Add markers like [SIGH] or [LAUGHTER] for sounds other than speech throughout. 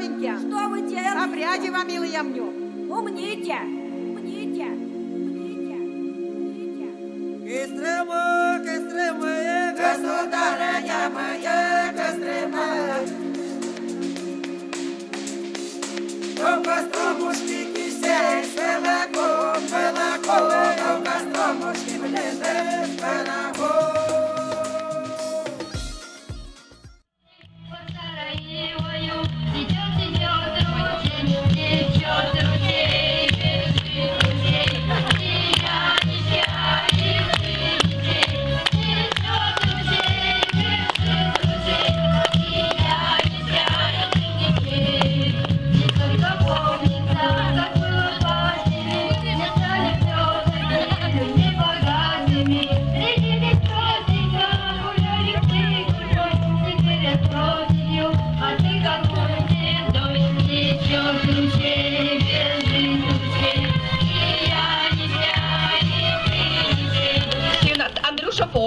новенькие. Что вы делаете? Обряди вам, милый, я мню. Умните! Умните! Умните! Умните! Кострома, Костромая, государыня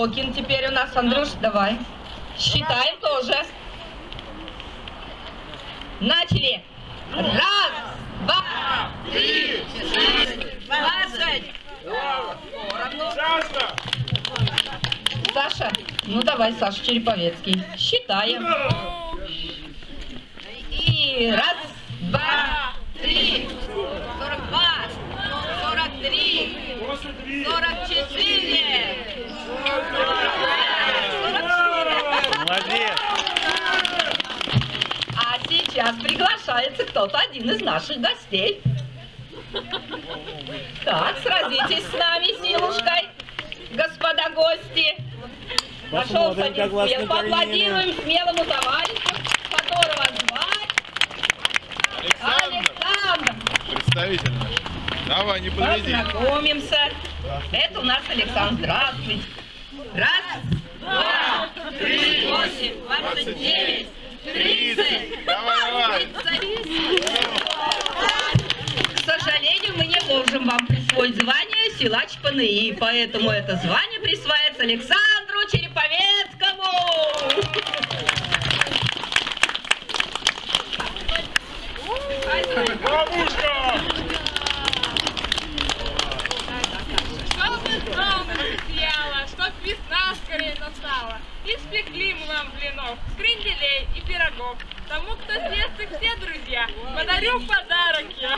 Фокин теперь у нас. Андрюш, давай. Считаем тоже. Начали. Раз, два, три, шесть, двадцать. Саша, ну давай, Саша Череповецкий. Считаем. И раз, два, три, сорок два, сорок три, сорок четыре. Кто-то один из наших гостей. Так, сразитесь с нами силушкой, господа гости. Вас один смел. Поаплодируем смелому товарищу, которого звать Александр, Александр. представитель наш. Давай, не подведи. Познакомимся. Это у нас Александр. Здравствуйте. Раз, два, три, восемь, двадцать девять, тридцать. Давай, давай. К сожалению, можем вам присвоить звание силач ПНИ, поэтому это звание присваивается Александру Череповецкому. Чтобы солнце сияло, чтоб весна скорее настала. Испекли мы вам блинов, кренделей и пирогов. Тому, кто съест их все, друзья, подарю подарок я.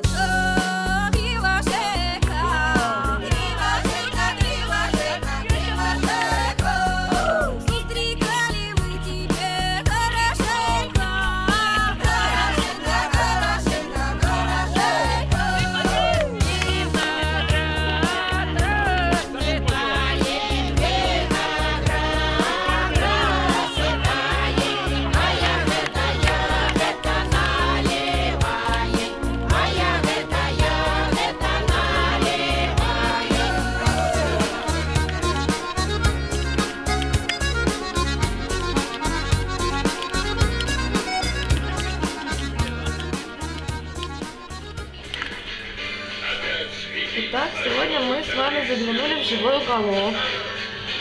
заглянули в живой уголок,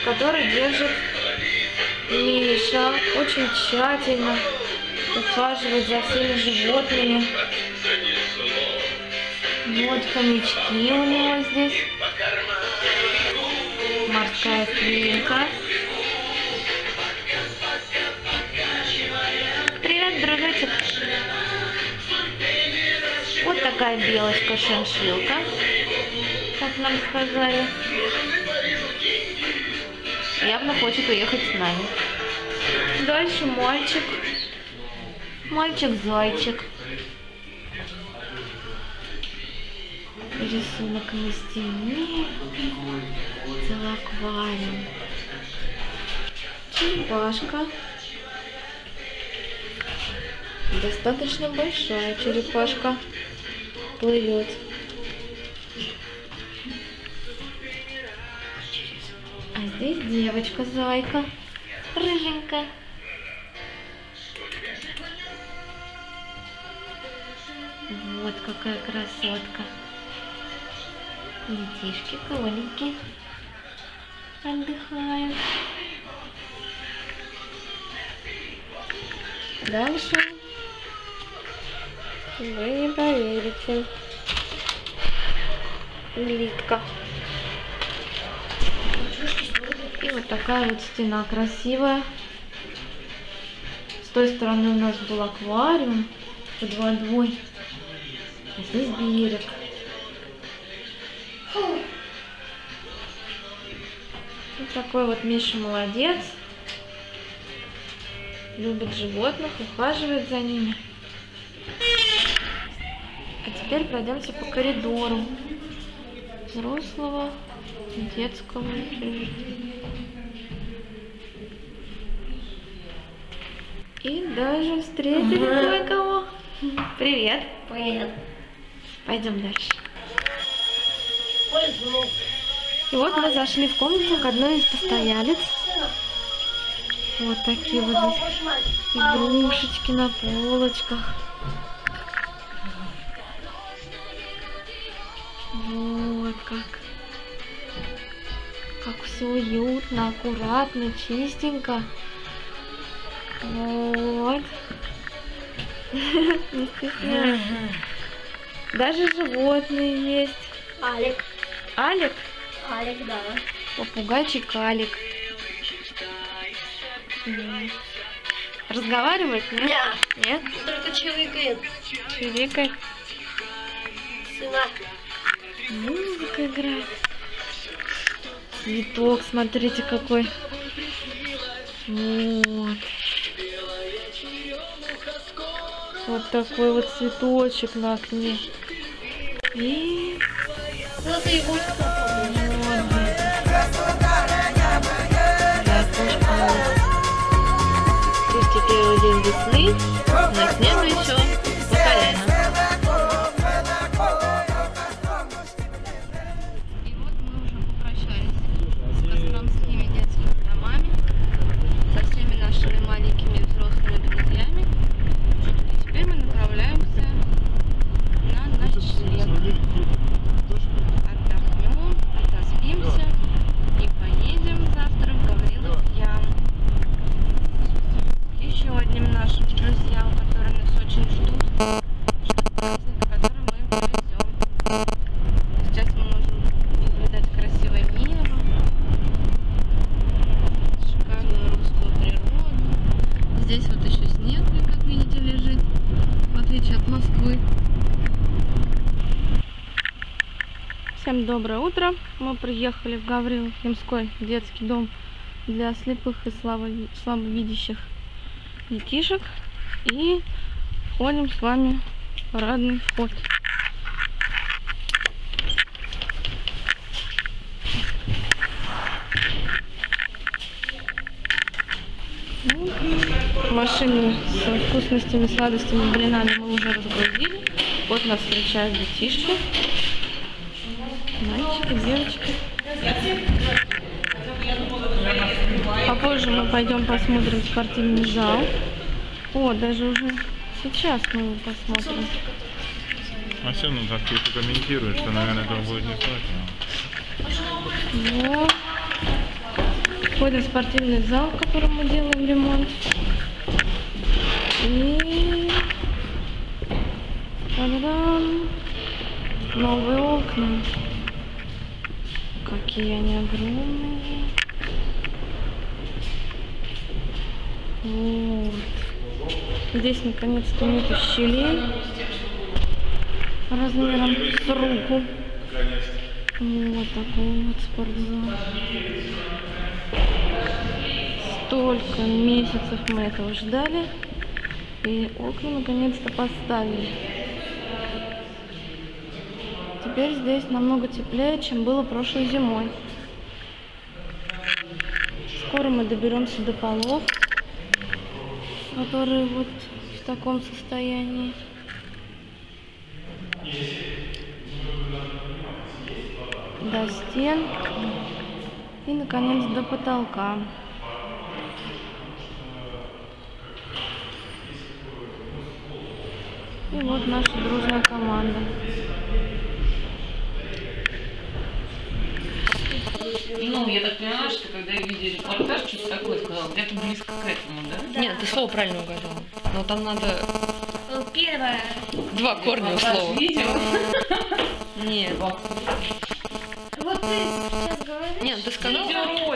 который держит Миша очень тщательно, ухаживает за всеми животными. Вот хомячки у него здесь. Морская свинка. Привет, дружочек. Вот такая белочка-шиншилка, как нам сказали. Явно хочет уехать с нами. Дальше мальчик. Мальчик-зайчик. Рисунок на стене. Целый аквариум. Черепашка. Достаточно большая черепашка плывет. Здесь девочка зайка, рыженькая. Вот какая красотка. Детишки кролики отдыхают. Дальше вы не поверите. Улитка. Вот такая вот стена красивая. С той стороны у нас был аквариум под водой. А здесь берег. Вот такой вот Миша молодец. Любит животных, ухаживает за ними. А теперь пройдемся по коридору взрослого детского учреждения. И даже встретили кое-кого. Привет. Привет. Пойдем дальше. И вот мы зашли в комнату к одной из постоялец. Вот такие вот здесь игрушечки на полочках. Вот как. Как все уютно, аккуратно, чистенько. Вот. [LAUGHS] Не стесняйся. Даже животные есть. Алик. Алик, Алик, да. попугайчик Алик. Разговаривает, нет? Нет. Нет? Только чирикает. Чирикает. Сына. Музыка играет. Цветок, смотрите какой. Вот. Вот такой вот цветочек на окне. И Вот и будет Пусть первый день весны, но снега еще Всем доброе утро. Мы приехали в Гаврилов Ямской детский дом для слепых и слабо- слабовидящих детишек. И ходим с вами в парадный вход. Машину с вкусностями, сладостями, блинами мы уже разгрузили. Вот нас встречают детишки. Мальчики, девочки. Попозже мы пойдем посмотрим спортивный зал. О, даже уже сейчас мы его посмотрим. А все равно так тихо комментирует, что, наверное, этого будет не слышно. Вот. Входим в спортивный зал, в котором мы делаем ремонт. И... Та-дам! Новые окна. Какие они огромные. Вот. Здесь наконец-то нету щелей размером с руку. Вот такой вот спортзал. Столько месяцев мы этого ждали. И окна наконец-то поставили. Теперь здесь намного теплее, чем было прошлой зимой. Скоро мы доберемся до полов, которые вот в таком состоянии. До стен и, наконец, до потолка. И вот наша дружная команда. Ну, я так поняла, что когда я видела репортаж, что-то такое сказал, где-то близко к этому, да? Нет, ты слово правильно угадала. Но там надо Первое. два корня у слова. Видео. Нет. Вот ты сейчас говоришь. Нет, ты сказала? Видеоролик.